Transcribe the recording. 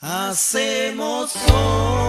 Hacemos hoy.